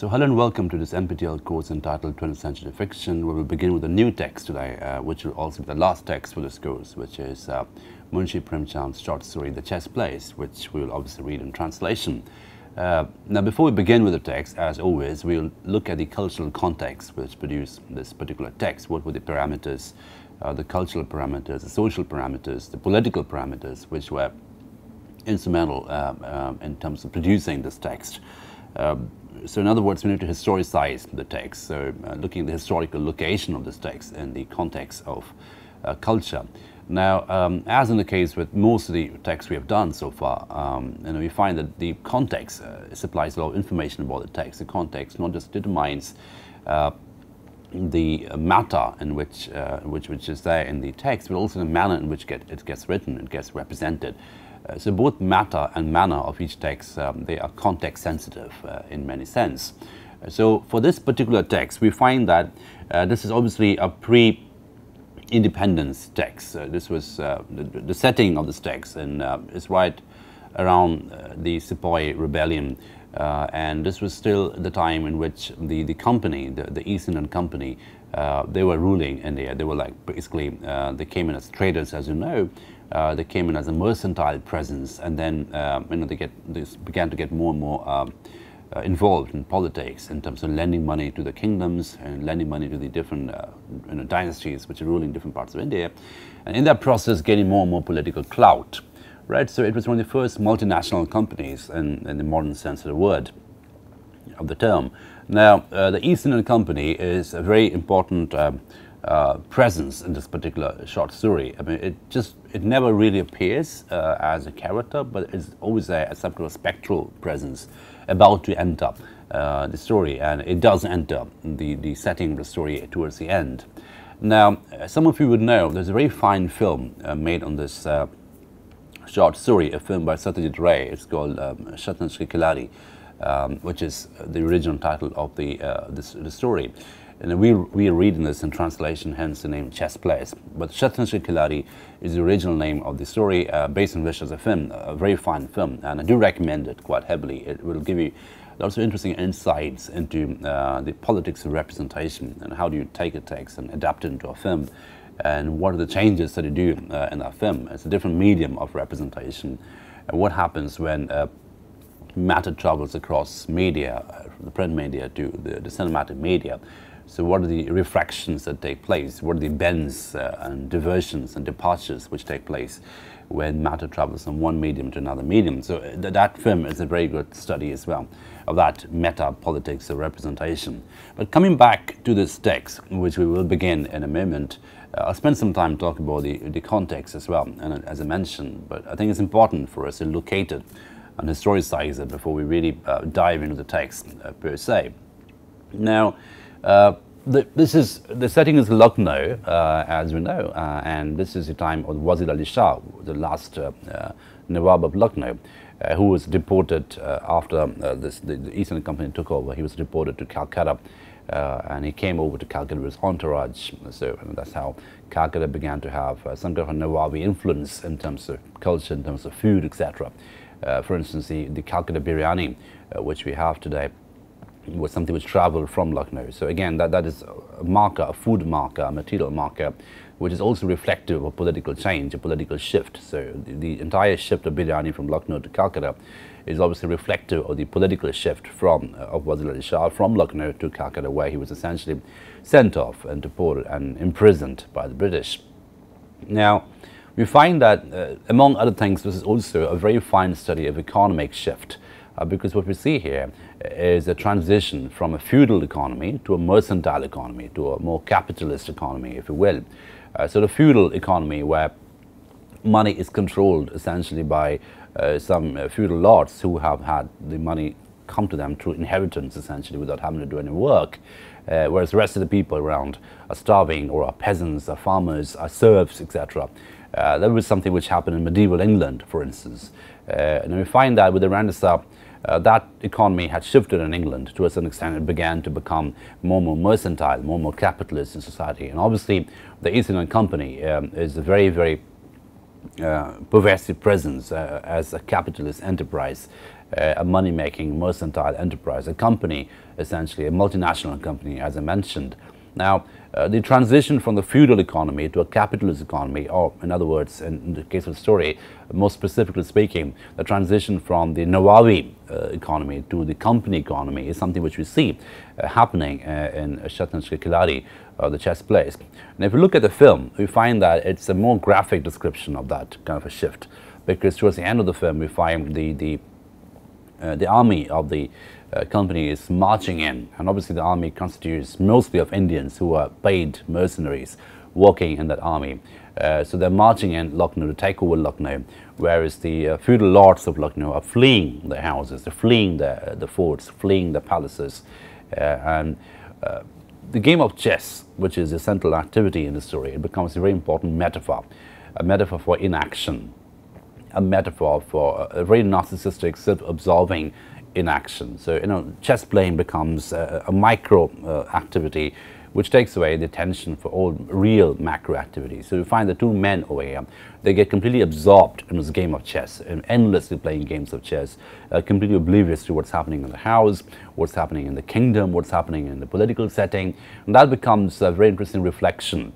So hello and welcome to this NPTEL course entitled 20th Century Fiction. We will begin with a new text today, uh, which will also be the last text for this course, which is uh, Munshi Premchand's short story, The Chess Players, which we will obviously read in translation. Uh, now, before we begin with the text, as always, we'll look at the cultural context which produced this particular text. What were the parameters, uh, the cultural parameters, the social parameters, the political parameters, which were instrumental uh, uh, in terms of producing this text. Um, so in other words, we need to historicize the text. So uh, looking at the historical location of this text in the context of uh, culture. Now, um, as in the case with most of the texts we have done so far, um, you know, we find that the context uh, supplies a lot of information about the text. The context not just determines uh, the matter in which, uh, which, which is there in the text, but also the manner in which get, it gets written, it gets represented. Uh, so both matter and manner of each text, um, they are context sensitive uh, in many sense. So for this particular text, we find that uh, this is obviously a pre independence text. Uh, this was uh, the, the, setting of this text and uh, is right around the Sepoy rebellion. and this was still the time in which the, the company, the, the East India Company, they were ruling India. They were like basically, they came in as traders, as you know, uh, they came in as a mercantile presence, and then uh, you know they get they began to get more and more um, uh, involved in politics in terms of lending money to the kingdoms and lending money to the different uh, you know, dynasties which are ruling different parts of India, and in that process getting more and more political clout. Right, so it was one of the first multinational companies in, in the modern sense of the word, of the term. Now, uh, the East India Company is a very important um, uh, presence in this particular short story. I mean, it just it never really appears uh, as a character, but it's always there as some kind of spectral presence about to enter uh, the story, and it does enter the the setting of the story towards the end. Now, some of you would know there's a very fine film uh, made on this uh, short story, a film by Satyajit Ray. It's called um, Shatranj um, which is the original title of the this, the story. And we, we are reading this in translation, hence the name Chess Players. But Shatranj Khiladi is the original name of the story, uh, based on which is a film, a very fine film, and I do recommend it quite heavily. It will give you lots of interesting insights into uh, the politics of representation and how do you take a text and adapt it into a film and what are the changes that you do uh, in that film. It's a different medium of representation. And what happens when uh, matter travels across media, uh, the print media to the, the cinematic media. So what are the refractions that take place? What are the bends uh, and diversions and departures which take place when matter travels from one medium to another medium? So uh, th that film is a very good study as well of that meta-politics of representation. But coming back to this text, which we will begin in a moment, uh, I'll spend some time talking about the, the context as well, and uh, as I mentioned, but I think it's important for us to locate it and historicize it before we really uh, dive into the text uh, per se. Now, uh, the, this is the setting is Lucknow, uh, as we know, uh, and this is the time of Wajid Ali Shah, the last uh, uh, Nawab of Lucknow, who was deported after this, the, the, East India Company took over. He was deported to Calcutta, and he came over to Calcutta with his entourage. So that's how Calcutta began to have some kind of Nawabi influence in terms of culture, in terms of food, etc. for instance, the, the Calcutta biryani, which we have today, was something which traveled from Lucknow. So again, that, that is a marker, a food marker, a material marker, which is also reflective of political change, a political shift. So the, the entire shift of biryani from Lucknow to Calcutta is obviously reflective of the political shift from uh, of Wajid Ali Shah from Lucknow to Calcutta, where he was essentially sent off and deported and imprisoned by the British. Now, we find that, uh, among other things, this is also a very fine study of economic shift because what we see here is a transition from a feudal economy to a mercantile economy, to a more capitalist economy, if you will. Uh, so the feudal economy where money is controlled essentially by uh, some uh, feudal lords who have had the money come to them through inheritance essentially without having to do any work. Uh, whereas the rest of the people around are starving or are peasants, are farmers, are serfs, etc. Uh, that was something which happened in medieval England, for instance. Uh, and we find that with the Renaissance, uh, that economy had shifted in England to a certain extent. It began to become more and more mercantile, more and more capitalist in society. And obviously, the East Company um, is a very, very uh, pervasive presence uh, as a capitalist enterprise, uh, a money-making mercantile enterprise, a company essentially a multinational company, as I mentioned. Now, uh, the transition from the feudal economy to a capitalist economy, or in other words, in, in the case of the story, more specifically speaking, the transition from the Nawabi uh, economy to the company economy is something which we see uh, happening uh, in Shatranj Ke Khiladi, the chess players. And if we look at the film, we find that it's a more graphic description of that kind of a shift, because towards the end of the film, we find the the uh, the army of the uh, company is marching in, and obviously the army constitutes mostly of Indians who are paid mercenaries working in that army. Uh, so they're marching in Lucknow to take over Lucknow, whereas the uh, feudal lords of Lucknow are fleeing their houses, they're fleeing the, the forts, fleeing the palaces. Uh, and uh, the game of chess, which is a central activity in the story, it becomes a very important metaphor, a metaphor for inaction, a metaphor for a very narcissistic, self-absorbing inaction. So, you know, chess playing becomes a, a micro uh, activity which takes away the attention for all real macro activities. So you find the two men over here, they get completely absorbed in this game of chess, and endlessly playing games of chess, uh, completely oblivious to what's happening in the house, what's happening in the kingdom, what's happening in the political setting. And that becomes a very interesting reflection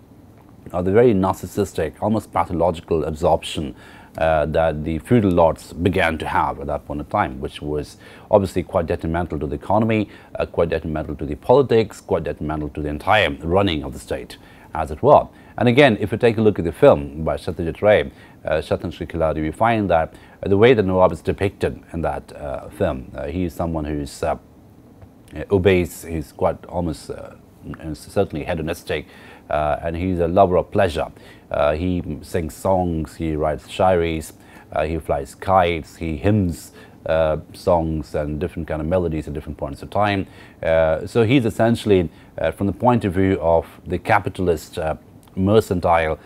of the very narcissistic, almost pathological absorption uh, that the feudal lords began to have at that point in time, which was obviously quite detrimental to the economy, uh, quite detrimental to the politics, quite detrimental to the entire running of the state, as it were. And again, if you take a look at the film by Satyajit Ray, uh, Shatranj Ke Khiladi, we find that uh, the way that Nawab is depicted in that uh, film, uh, he is someone who's uh, obeys, he's quite almost certainly hedonistic, and he's a lover of pleasure. Uh, he sings songs, he writes shairis, uh, he flies kites, he hymns uh, songs and different kind of melodies at different points of time. Uh, so he's essentially, uh, from the point of view of the capitalist uh, mercantile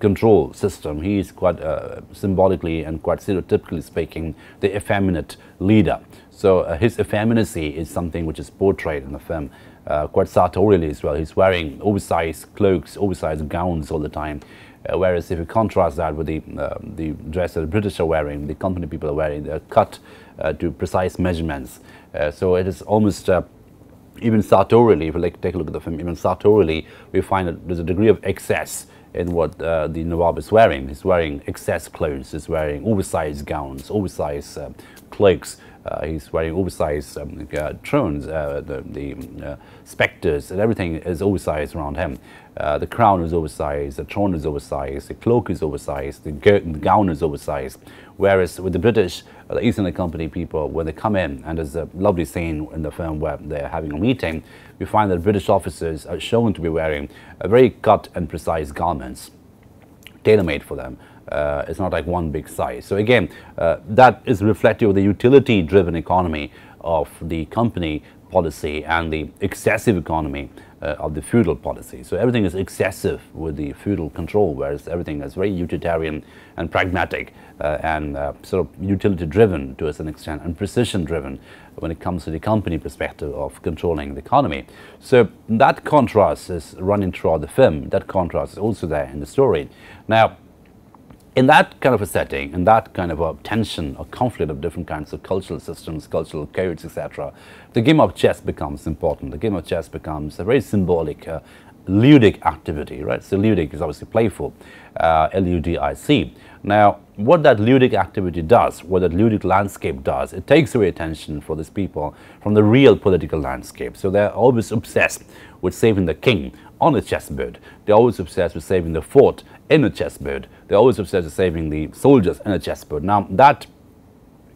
control system, he is quite symbolically and quite stereotypically speaking the effeminate leader. So his effeminacy is something which is portrayed in the film uh, quite sartorially as well. He's wearing oversized cloaks, oversized gowns all the time. Uh, whereas if you contrast that with the, uh, the dress that the British are wearing, the company people are wearing, they're cut uh, to precise measurements. Uh, so it is almost uh, even sartorially, if you like take a look at the film, even sartorially, we find that there's a degree of excess in what uh, the Nawab is wearing. He's wearing excess clothes, he's wearing oversized gowns, oversized uh, cloaks, uh, he's wearing oversized um, uh, thrones, uh, the, the specters, and everything is oversized around him. the crown is oversized, the throne is oversized, the cloak is oversized, the, the gown is oversized. Whereas with the British, the East India Company people, when they come in, and there's a lovely scene in the film where they're having a meeting, we find that British officers are shown to be wearing very cut and precise garments, tailor-made for them. Uh, it's not like one big size. So again, uh, that is reflective of the utility-driven economy of the company policy and the excessive economy uh, of the feudal policy. So everything is excessive with the feudal control, whereas everything is very utilitarian and pragmatic uh, and uh, sort of utility driven to a certain extent and precision driven when it comes to the company perspective of controlling the economy. So that contrast is running throughout the film. That contrast is also there in the story. Now, in that kind of a setting, in that kind of a tension or conflict of different kinds of cultural systems, cultural codes, etc., the game of chess becomes important. The game of chess becomes a very symbolic, uh, ludic activity, right? So ludic is obviously playful, uh, L-U-D-I-C. Now, what that ludic activity does, what that ludic landscape does, it takes away attention for these people from the real political landscape. So they're always obsessed with saving the king on a chessboard. They're always obsessed with saving the fort in a chessboard. They're always obsessed with saving the soldiers in a chessboard. Now, that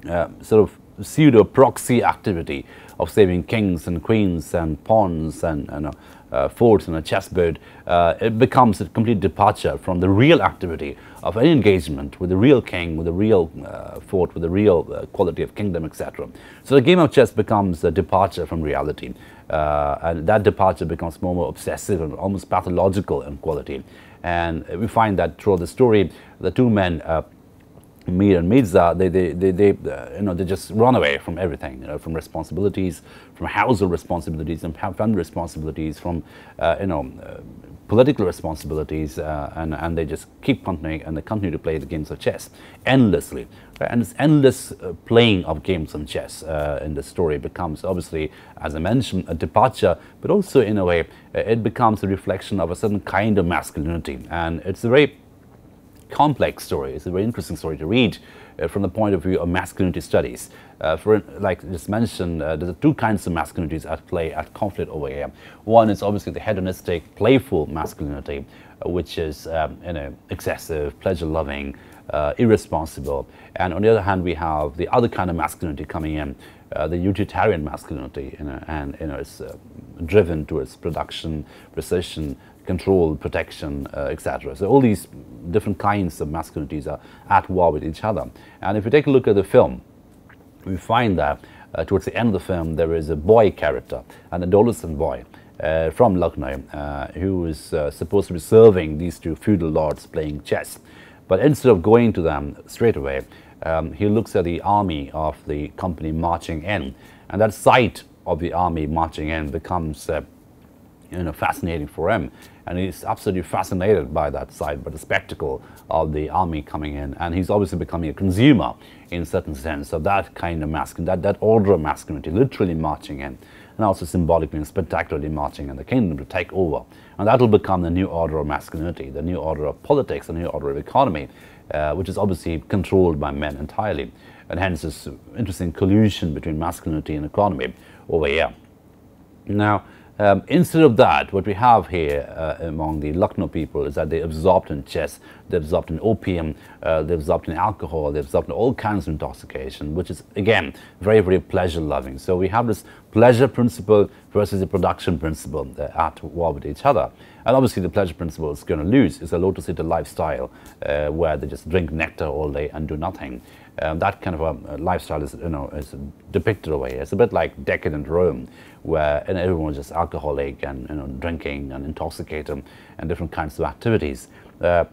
uh, sort of pseudo proxy activity of saving kings and queens and pawns and, and uh, uh, forts in a chessboard, uh, it becomes a complete departure from the real activity of any engagement with the real king, with the real uh, fort, with the real uh, quality of kingdom, etc. So the game of chess becomes a departure from reality. Uh, and that departure becomes more and more obsessive and almost pathological in quality. And we find that throughout the story, the two men, uh, Mir and Mirza, they, they, they, they uh, you know, they just run away from everything, you know, from responsibilities, from household responsibilities and family responsibilities, from, uh, you know, uh, political responsibilities, uh, and, and they just keep continuing and they continue to play the games of chess endlessly. And this endless uh, playing of games of chess uh, in the story becomes obviously, as I mentioned, a departure, but also in a way, it becomes a reflection of a certain kind of masculinity. And it's a very complex story. It's a very interesting story to read uh, from the point of view of masculinity studies. Uh, for like just mentioned, uh, there's two kinds of masculinities at play, at conflict over here. One is obviously the hedonistic, playful masculinity, uh, which is um, you know excessive, pleasure-loving, uh, irresponsible. And on the other hand, we have the other kind of masculinity coming in, uh, the utilitarian masculinity, you know, and you know it's driven towards production, precision, control, protection, uh, etc. So all these different kinds of masculinities are at war with each other. And if you take a look at the film, we find that uh, towards the end of the film there is a boy character, an adolescent boy, uh, from Lucknow, uh, who is uh, supposed to be serving these two feudal lords playing chess. But instead of going to them straight away, um, he looks at the army of the company marching in. And that sight of the army marching in becomes uh, you know, fascinating for him. And he's absolutely fascinated by that sight, by the spectacle of the army coming in. And he's obviously becoming a consumer in a certain sense of that kind of masculinity, that, that order of masculinity, literally marching in. And also symbolically and spectacularly marching in the kingdom to take over. And that will become the new order of masculinity, the new order of politics, the new order of economy, uh, which is obviously controlled by men entirely. And hence this interesting collusion between masculinity and economy over here. Now, um, instead of that, what we have here uh, among the Lucknow people is that they absorbed in chess, they absorbed in opium, uh, they absorbed in alcohol, they absorbed in all kinds of intoxication, which is, again, very, very pleasure-loving. So we have this pleasure principle versus the production principle uh, at war with each other. And obviously the pleasure principle is going to lose. It's a lotus eater lifestyle uh, where they just drink nectar all day and do nothing. Um, that kind of a, lifestyle is, you know, is depicted away. It's a bit like decadent Rome, where and everyone was just alcoholic and you know, drinking and intoxicated and different kinds of activities. Uh,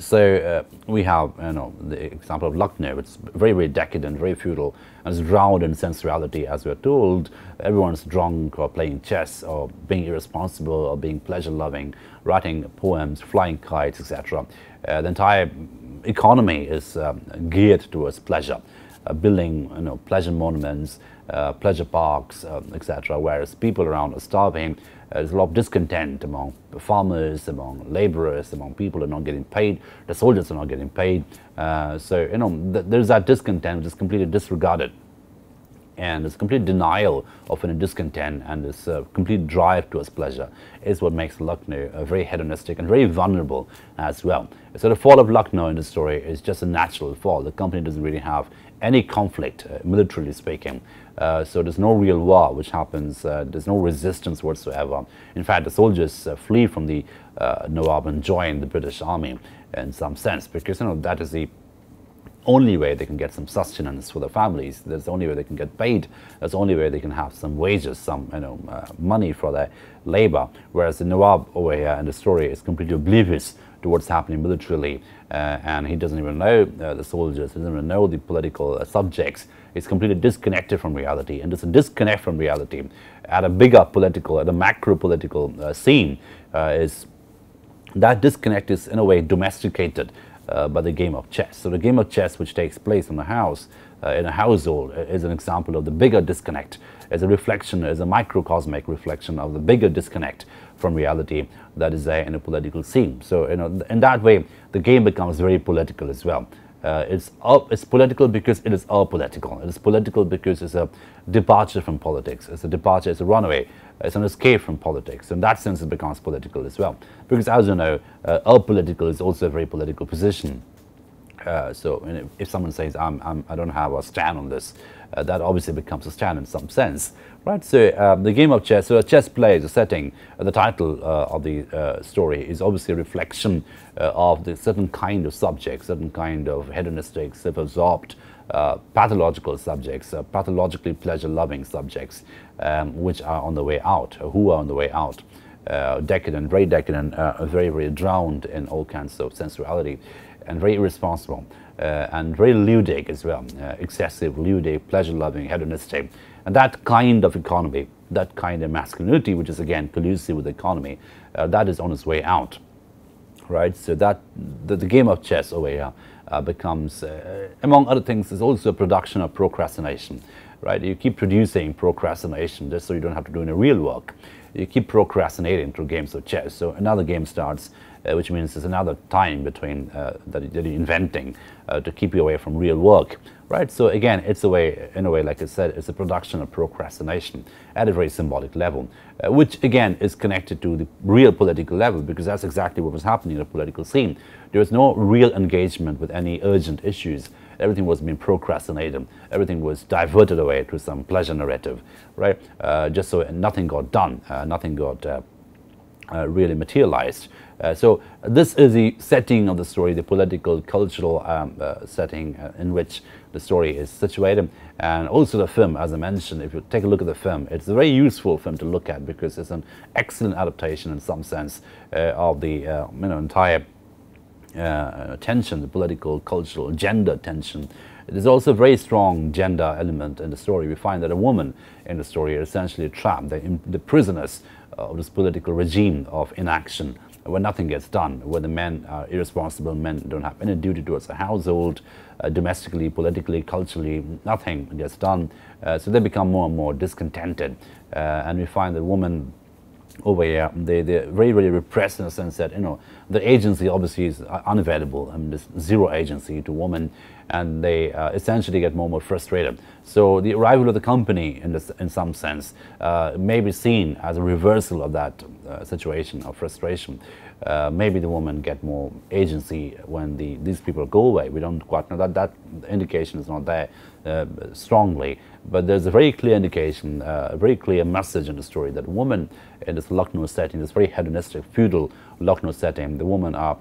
so uh, we have you know, the example of Lucknow. It's very, very decadent, very feudal, and it's drowned in sensuality, as we're told. Everyone's drunk or playing chess or being irresponsible or being pleasure-loving, writing poems, flying kites, etc. Uh, the entire economy is um, geared towards pleasure, uh, building you know, pleasure monuments, uh, pleasure parks, uh, etc. Whereas people around are starving. There's a lot of discontent among farmers, among laborers, among people who are not getting paid. The soldiers are not getting paid. So you know th there's that discontent which is completely disregarded and this complete denial of any discontent and this uh, complete drive towards pleasure is what makes Lucknow uh, very hedonistic and very vulnerable as well. So the fall of Lucknow in the story is just a natural fall. The company doesn't really have any conflict, uh, militarily speaking. Uh, so there's no real war which happens, uh, there's no resistance whatsoever. In fact, the soldiers uh, flee from the Nawab and join the British army in some sense because you know that is the only way they can get some sustenance for their families. That's the only way they can get paid. That's the only way they can have some wages, some you know uh, money for their labor. Whereas the Nawab over here in the story is completely oblivious to what's happening militarily, uh, and he doesn't even know uh, the soldiers. He doesn't even know the political uh, subjects. He's completely disconnected from reality, and this disconnect from reality at a bigger political, at a macro political uh, scene uh, is that disconnect is in a way domesticated uh, by the game of chess. So the game of chess which takes place in a house, uh, in a household, uh, is an example of the bigger disconnect, as a reflection, as a microcosmic reflection of the bigger disconnect from reality that is there in a political scene. So you know, in that way, the game becomes very political as well. Uh, it's, it's political because it is all political. It is political because it's a departure from politics. It's a departure, it's a runaway. It's an escape from politics. In that sense, it becomes political as well. Because as you know, uh, political is also a very political position. Uh, so if someone says, I'm, I'm, I do not have a stand on this, uh, that obviously becomes a stand in some sense. Right, so um, the game of chess, so a chess play the setting, uh, the title uh, of the story is obviously a reflection of the certain kind of subject, certain kind of hedonistic, self-absorbed, pathological subjects, pathologically pleasure-loving subjects, um, which are on the way out, who are on the way out. decadent, very decadent, very, very drowned in all kinds of sensuality and very irresponsible uh, and very ludic as well, uh, excessive, ludic, pleasure-loving, hedonistic. And that kind of economy that kind of masculinity, which is again collusive with the economy, uh, that is on its way out, right? So that the, the game of chess over here becomes, among other things, is also a production of procrastination, right? You keep producing procrastination just so you don't have to do any real work. You keep procrastinating through games of chess. So another game starts, which means there's another time between uh, that, that, you're inventing uh, to keep you away from real work right? So again, it's a way, in a way, like I said, it's a production of procrastination at a very symbolic level, uh, which again is connected to the real political level because that's exactly what was happening in the political scene. There was no real engagement with any urgent issues. Everything was being procrastinated. Everything was diverted away to some pleasure narrative, right? Uh, just so nothing got done, uh, nothing got uh, uh, really materialized. Uh, so this is the setting of the story, the political, cultural um, uh, setting uh, in which the story is situated. And also the film, as I mentioned, if you take a look at the film, it's a very useful film to look at because it's an excellent adaptation in some sense uh, of the uh, you know, entire tension, the political, cultural, gender tension. There's also a very strong gender element in the story. We find that a woman in the story is essentially trapped, the, the prisoners of this political regime of inaction where nothing gets done, where the men are irresponsible, men don't have any duty towards the household, uh, domestically, politically, culturally, nothing gets done. Uh, so they become more and more discontented. Uh, and we find that women over here, they, they're very, very repressed in the sense that, you know, the agency obviously is unavailable. I mean, there's zero agency to women, and they uh, essentially get more and more frustrated. So the arrival of the company, in, this, in some sense, uh, may be seen as a reversal of that uh, situation of frustration. Uh, maybe the women get more agency when the, these people go away. We don't quite know that. That indication is not there uh, strongly, but there's a very clear indication, uh, a very clear message in the story that women in this Lucknow setting, this very hedonistic, feudal Lucknow setting, the women are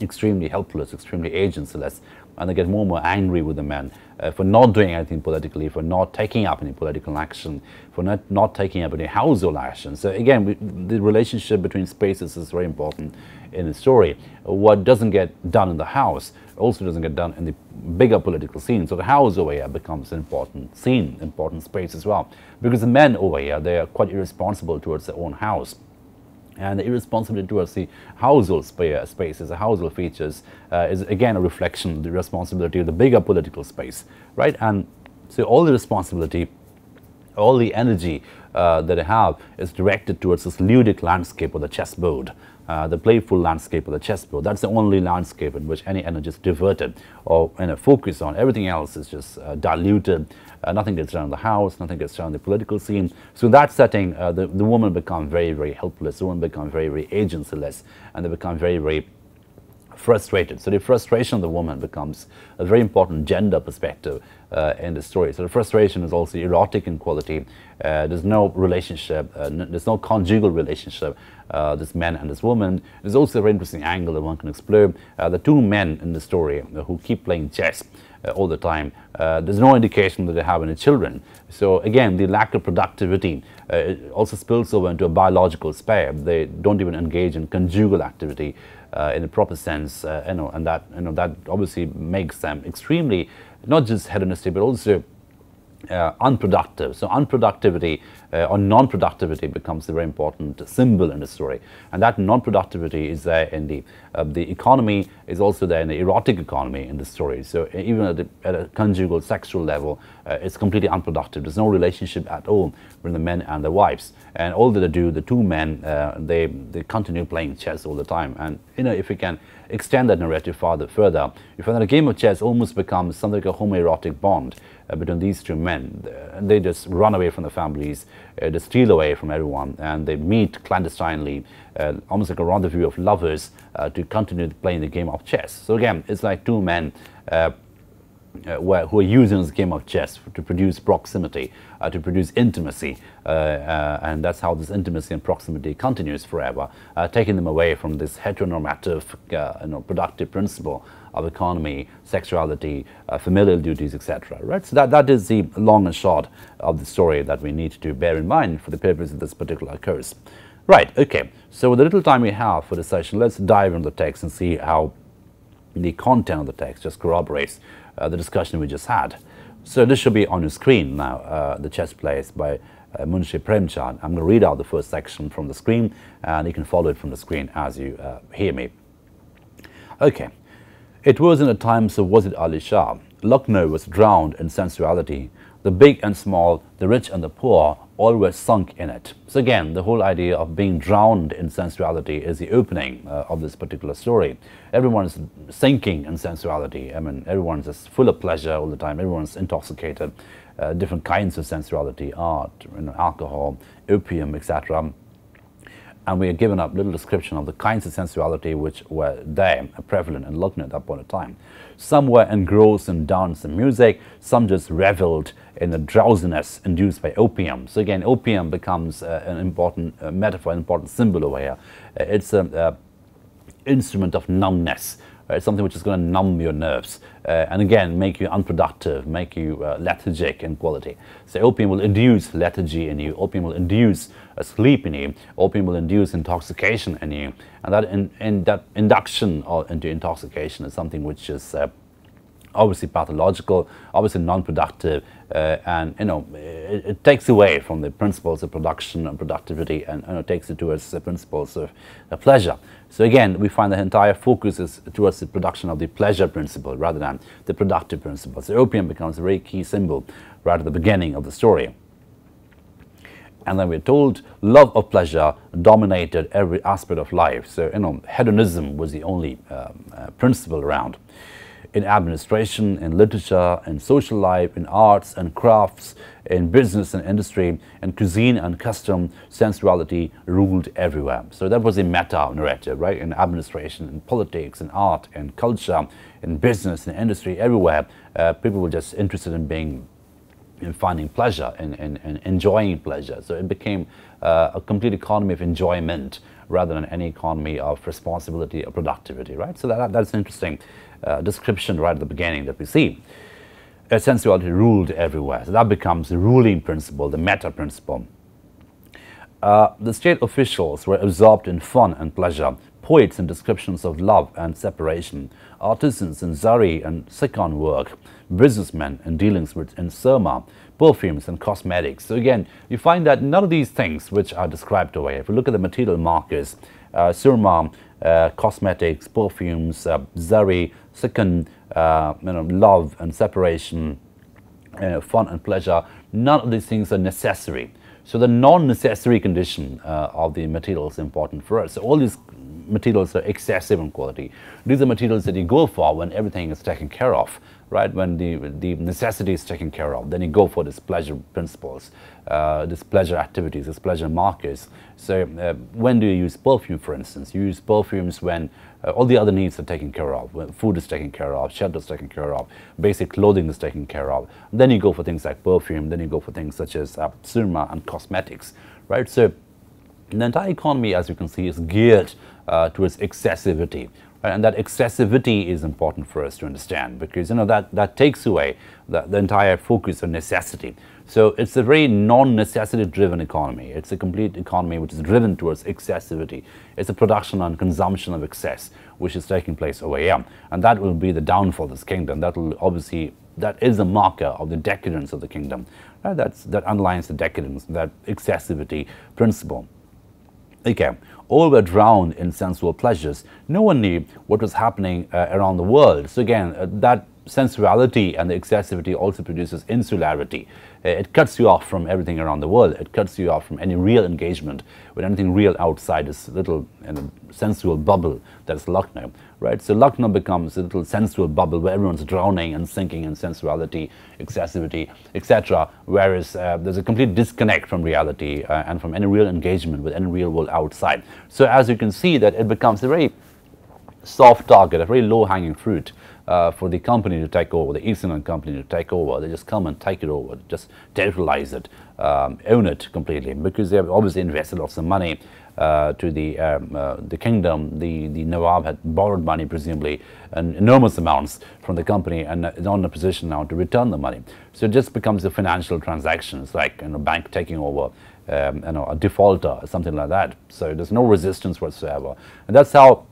extremely helpless, extremely agentless, and they get more and more angry with the men uh, for not doing anything politically, for not taking up any political action, for not, not taking up any household action. So again, we, the relationship between spaces is very important in the story. What doesn't get done in the house also doesn't get done in the bigger political scene. So the house over here becomes an important scene, important space as well. Because the men over here, they are quite irresponsible towards their own house and the irresponsibility towards the household spaces, the household features, uh, is again a reflection of the responsibility of the bigger political space, right? And so all the responsibility, all the energy uh, that I have is directed towards this ludic landscape of the chessboard, uh, the playful landscape of the chessboard. That's the only landscape in which any energy is diverted or you know, focused on. Everything else is just uh, diluted. Uh, nothing gets done in the house, nothing gets done in the political scene. So in that setting, uh, the, the woman becomes very, very helpless. The woman becomes very, very agencyless, and they become very, very frustrated. So the frustration of the woman becomes a very important gender perspective uh, in the story. So the frustration is also erotic in quality. Uh, there's no relationship, uh, there's no conjugal relationship, uh, this man and this woman. There's also a very interesting angle that one can explore. Uh, the two men in the story who keep playing chess all the time, there's no indication that they have any children. So again, the lack of productivity also spills over into a biological sphere. They don't even engage in conjugal activity uh, in a proper sense, uh, you know, and that you know that obviously makes them extremely not just hedonistic but also uh, unproductive. So unproductivity uh, or non-productivity becomes a very important symbol in the story. And that non-productivity is there in the, uh, the economy, is also there in the erotic economy in the story. So even at, the, at a conjugal sexual level, uh, it's completely unproductive. There's no relationship at all between the men and the wives. And all that they do, the two men, uh, they, they continue playing chess all the time. And you know, if we can extend that narrative farther, further, you find that a game of chess almost becomes something like a homoerotic bond uh, between these two men. And they just run away from the families, uh, they steal away from everyone, and they meet clandestinely, uh, almost like a rendezvous of lovers, uh, to continue playing the game of chess. So again, it's like two men uh, uh, where, who are using this game of chess to produce proximity, uh, to produce intimacy, uh, uh, and that's how this intimacy and proximity continues forever, uh, taking them away from this heteronormative, you know, productive principle of economy, sexuality, familial duties, etc. Right. So that that is the long and short of the story that we need to bear in mind for the purpose of this particular course. Right. Okay. So with the little time we have for this session, let's dive into the text and see how the content of the text just corroborates uh, the discussion we just had. So this should be on your screen now, uh, the chess players by uh, Munshi Premchand. I'm going to read out the first section from the screen and you can follow it from the screen as you uh, hear me. Okay. It was in the times of Wajid Ali Shah. Lucknow was drowned in sensuality. The big and small, the rich and the poor, all were sunk in it. So again, the whole idea of being drowned in sensuality is the opening uh, of this particular story. Everyone's sinking in sensuality. I mean, everyone's just full of pleasure all the time. Everyone's intoxicated. Uh, different kinds of sensuality, art, you know, alcohol, opium, etc and we are given a little description of the kinds of sensuality which were there, prevalent in Lucknow at that point of time. Some were engrossed in dance and music, some just reveled in the drowsiness induced by opium. So again, opium becomes uh, an important uh, metaphor, an important symbol over here. Uh, it's an instrument of numbness Right? Something which is going to numb your nerves uh, and again make you unproductive, make you uh, lethargic in quality. So opium will induce lethargy in you, opium will induce sleep in you, opium will induce intoxication in you, and that, in, in that induction into intoxication is something which is uh, obviously pathological, obviously non-productive, uh, and you know it, it, takes away from the principles of production and productivity, and you know, takes it towards the principles of pleasure. So again, we find the entire focus is towards the production of the pleasure principle rather than the productive principle. So opium becomes a very key symbol right at the beginning of the story. And then we're told love of pleasure dominated every aspect of life. So, you know, hedonism was the only um, uh, principle around in administration, in literature, in social life, in arts and crafts, in business and industry, in cuisine and custom, sensuality ruled everywhere. So that was a meta narrative, right? In administration, in politics, in art, in culture, in business, in industry, everywhere, uh, people were just interested in being in finding pleasure and, in enjoying pleasure. So it became uh, a complete economy of enjoyment rather than any economy of responsibility or productivity, right? So that, that's interesting uh, description right at the beginning that we see. A sensuality ruled everywhere. So that becomes the ruling principle, the meta principle. Uh, the state officials were absorbed in fun and pleasure, poets in descriptions of love and separation, artisans in zari and chikan work, businessmen in dealings with in surma, perfumes and cosmetics. So again, you find that none of these things which are described away, if you look at the material markers, uh, surma, cosmetics, perfumes, uh, zari, second, uh, you know, love and separation, uh, fun and pleasure, none of these things are necessary. So the non-necessary condition uh, of the material is important for us. So all these materials are excessive in quality. These are materials that you go for when everything is taken care of right? When the, the necessity is taken care of, then you go for these pleasure principles, uh, these pleasure activities, these pleasure markers. So uh, when do you use perfume, for instance? You use perfumes when uh, all the other needs are taken care of, when food is taken care of, shelter is taken care of, basic clothing is taken care of. Then you go for things like perfume, then you go for things such as uh, and cosmetics, right? So the entire economy, as you can see, is geared uh, towards excessivity. Uh, and that excessivity is important for us to understand because you know that, that takes away the, the entire focus on necessity. So it's a very non-necessity driven economy. It's a complete economy which is driven towards excessivity. It's a production and consumption of excess which is taking place over here. And that will be the downfall of this kingdom. That will obviously, that is a marker of the decadence of the kingdom. Right? That's, that underlines the decadence, that excessivity principle. Okay, all were drowned in sensual pleasures. No one knew what was happening uh, around the world. So again, uh, that sensuality and the excessivity also produces insularity. Uh, it cuts you off from everything around the world. It cuts you off from any real engagement with anything real outside this little you know, sensual bubble that's Lucknow, right? So Lucknow becomes a little sensual bubble where everyone's drowning and sinking in sensuality, excessivity, etc. Whereas uh, there's a complete disconnect from reality uh, and from any real engagement with any real world outside. So as you can see that it becomes a very soft target, a very low-hanging fruit uh, for the company to take over, the Eastern company to take over. They just come and take it over, just territorialize it, um, own it completely, because they have obviously invested lots of money uh, to the um, uh, the kingdom. The the Nawab had borrowed money, presumably, and enormous amounts from the company, and is in a position now to return the money. So it just becomes a financial transaction. It's like you know, bank taking over. Um, you know, a defaulter, or something like that. So there's no resistance whatsoever, and that's how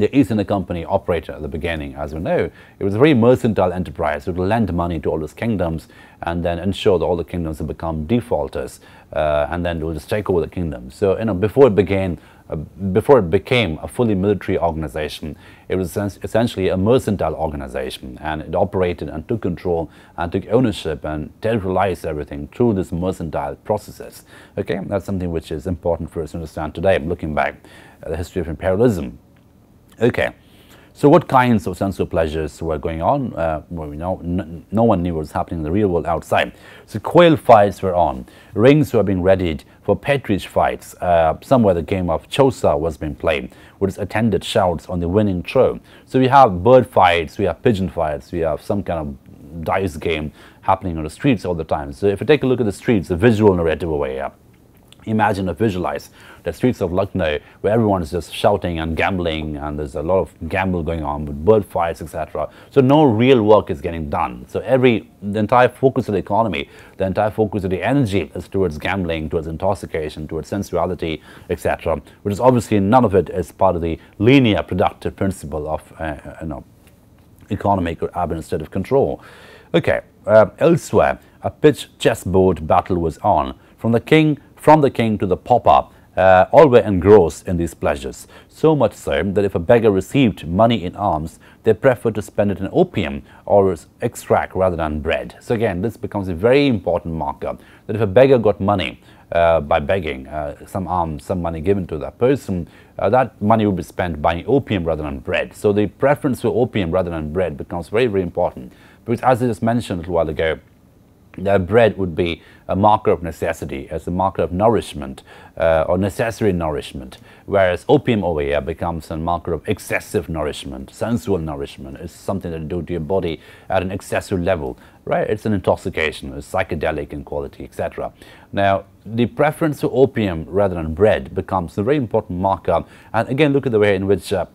the East India Company operated at the beginning, as we know, it was a very mercantile enterprise. It would lend money to all those kingdoms and then ensure that all the kingdoms would become defaulters uh, and then they would just take over the kingdom. So, you know, before it began, uh, before it became a fully military organization, it was essentially a mercantile organization and it operated and took control and took ownership and territorialized everything through this mercantile processes. Okay, that's something which is important for us to understand today, looking back at the history of imperialism. Okay. So what kinds of sensual pleasures were going on? Uh, well, we know no one knew what was happening in the real world outside. So quail fights were on. Rings were being readied for partridge fights. Uh, somewhere the game of Chosa was being played, with its attendant shouts on the winning throw. So we have bird fights, we have pigeon fights, we have some kind of dice game happening on the streets all the time. So if you take a look at the streets, the visual narrative over here, imagine or visualize the streets of Lucknow where everyone is just shouting and gambling and there's a lot of gamble going on with bird fights, etc. So no real work is getting done. So every, the entire focus of the economy, the entire focus of the energy is towards gambling, towards intoxication, towards sensuality, etc. Which is obviously none of it is part of the linear productive principle of, uh, you know, economic or administrative control. Okay, uh, elsewhere, a pitch chessboard battle was on. From the king from the king to the pauper, uh, all were engrossed in these pleasures, so much so that if a beggar received money in alms, they preferred to spend it in opium or extract rather than bread. So again, this becomes a very important marker, that if a beggar got money uh, by begging, uh, some alms, some money given to that person, uh, that money would be spent buying opium rather than bread. So the preference for opium rather than bread becomes very, very important. Because as I just mentioned a little while ago, that bread would be a marker of necessity, as a marker of nourishment uh, or necessary nourishment, whereas opium over here becomes a marker of excessive nourishment, sensual nourishment. It's something that you do to your body at an excessive level, right? It's an intoxication, it's psychedelic in quality, etc. Now, the preference for opium rather than bread becomes a very important marker. And again, look at the way in which uh,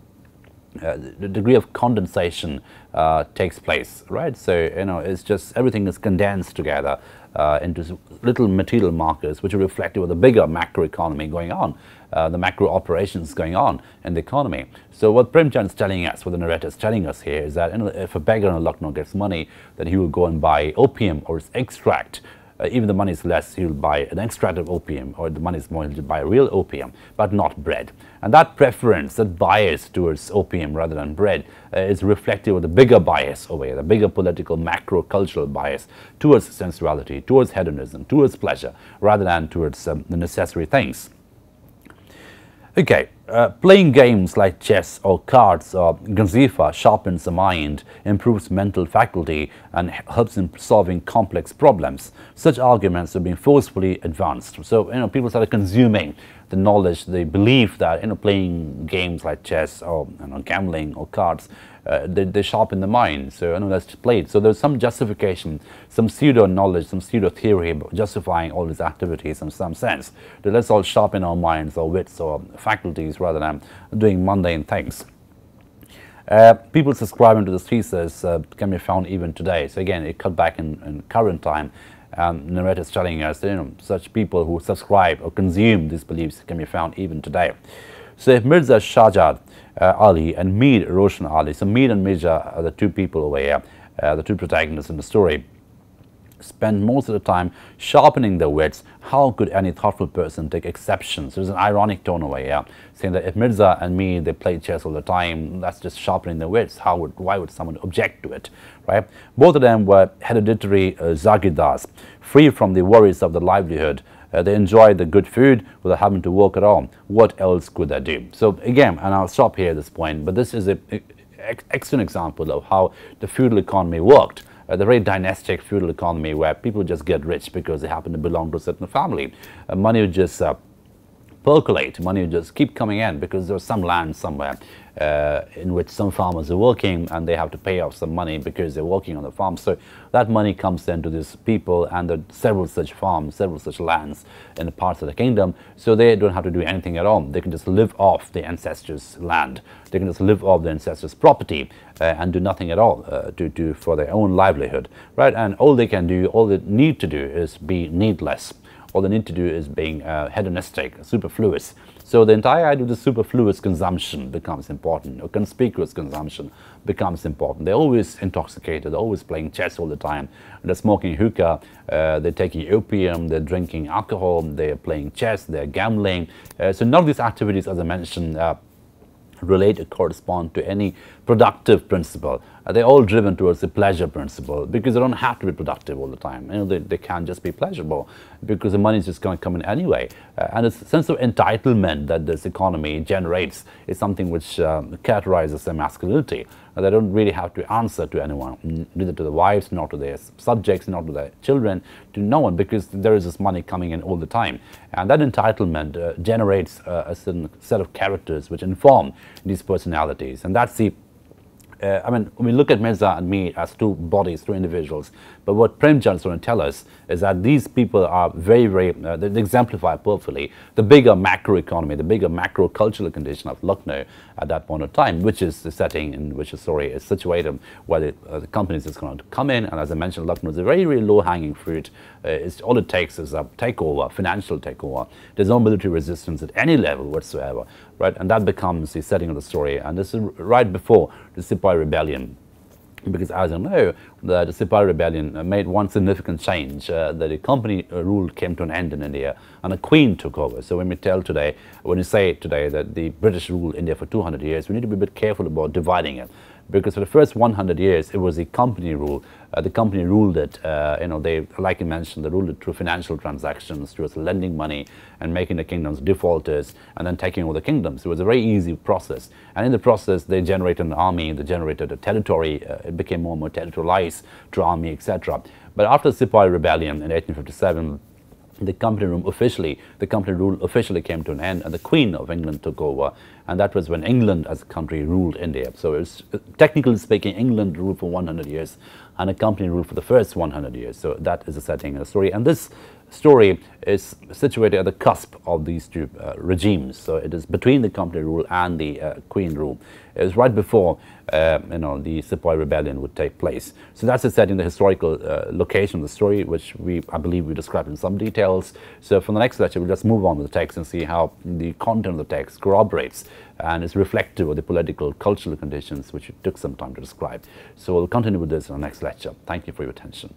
uh, the degree of condensation uh, takes place, right? So, you know, it's just everything is condensed together uh, into little material markers which are reflective of the bigger macro economy going on, uh, the macro operations going on in the economy. So what Premchand is telling us, what the narrator is telling us here is that you know, if a beggar in Lucknow gets money, then he will go and buy opium or its extract uh, even the money is less, he'll buy an extract of opium, or the money is more, he'll buy real opium, but not bread. And that preference, that bias towards opium rather than bread, uh, is reflective of the bigger bias over here, the bigger political, macro cultural bias towards sensuality, towards hedonism, towards pleasure, rather than towards um, the necessary things. Okay, uh, playing games like chess or cards or Ganjifa sharpens the mind, improves mental faculty, and helps in solving complex problems. Such arguments are being forcefully advanced. So, you know, people started consuming the knowledge, the belief that, you know, playing games like chess or you know, gambling or cards uh, they, they sharpen the mind. So you know, that's played. So there's some justification, some pseudo knowledge, some pseudo theory justifying all these activities in some sense. That let's all sharpen our minds or wits or faculties rather than doing mundane things. Uh, people subscribing to this thesis uh, can be found even today. So again, it cut back in, in current time. Um, narrator is telling us that you know, such people who subscribe or consume these beliefs can be found even today. So if Mirza Sajjad uh, Ali and Mir Roshan Ali. So Mir and Mirza are the two people over here, uh, the two protagonists in the story spend most of the time sharpening their wits. How could any thoughtful person take exception? So there's an ironic tone over here, saying that if Mirza and me, they play chess all the time, that's just sharpening their wits. How would, why would someone object to it, right? Both of them were hereditary uh, free from the worries of the livelihood, uh, they enjoy the good food without having to work at all. What else could they do? So again, and I'll stop here at this point, but this is an excellent example of how the feudal economy worked. Uh, the very dynastic feudal economy where people just get rich because they happen to belong to a certain family. Uh, money just uh, percolate, money just keep coming in because there's some land somewhere uh, in which some farmers are working and they have to pay off some money because they're working on the farm. So that money comes then to these people and there are several such farms, several such lands in the parts of the kingdom. So they don't have to do anything at all. They can just live off the ancestors' land. They can just live off the ancestors' property uh, and do nothing at all uh, to, to, for their own livelihood, right? And all they can do, all they need to do is be needless all they need to do is being uh, hedonistic, superfluous, So the entire idea of the superfluous consumption becomes important, or conspicuous consumption becomes important. They're always intoxicated, they're always playing chess all the time. They're smoking hookah, uh, they're taking opium, they're drinking alcohol, they're playing chess, they're gambling. Uh, so none of these activities, as I mentioned, uh, relate or correspond to any productive principle. Uh, they're all driven towards the pleasure principle because they don't have to be productive all the time. You know, they, they can just be pleasurable because the money is just going to come in anyway. Uh, and a sense of entitlement that this economy generates is something which um, characterizes their masculinity. Uh, they don't really have to answer to anyone, neither to the wives, nor to their subjects, nor to their children, to no one, because there is this money coming in all the time. And that entitlement uh, generates uh, a certain set of characters which inform these personalities. And that's the uh, I mean, we look at Mirza and Mir as two bodies, two individuals. But what Premchand is going to tell us is that these people are very, very, uh, they exemplify perfectly the bigger macro economy, the bigger macro cultural condition of Lucknow at that point of time, which is the setting in which the story is situated, where the, uh, the companies is going to come in. And as I mentioned, Lucknow is a very, very low hanging fruit. Uh, all it takes is a takeover, financial takeover. There's no military resistance at any level whatsoever, right? And that becomes the setting of the story. And this is right before the Sepoy Rebellion because as you know, the, the Sepoy rebellion made one significant change, uh, that the company rule came to an end in India and a queen took over. So when we tell today, when we say today that the British ruled India for 200 years, we need to be a bit careful about dividing it because for the first 100 years it was a company rule. Uh, the company ruled it, uh, you know, they, like you mentioned, they ruled it through financial transactions, through lending money and making the kingdoms defaulters and then taking over the kingdoms. It was a very easy process. And in the process, they generated an army, they generated a territory, uh, it became more and more territorialized through army, etc. But after the Sepoy Rebellion in 1857, the company room officially, the company rule officially came to an end and the Queen of England took over. And that was when England as a country ruled India. So it was, uh, technically speaking, England ruled for 100 years and a company ruled for the first 100 years. So that is the setting of the story. And this story is situated at the cusp of these two uh, regimes. So it is between the company rule and the uh, queen rule. It was right before uh, you know the Sepoy rebellion would take place. So that's the setting, the historical uh, location of the story, which we I believe we described in some details. So from the next lecture, we'll just move on with the text and see how the content of the text corroborates and is reflective of the political, cultural conditions which it took some time to describe. So we'll continue with this in the next lecture. Thank you for your attention.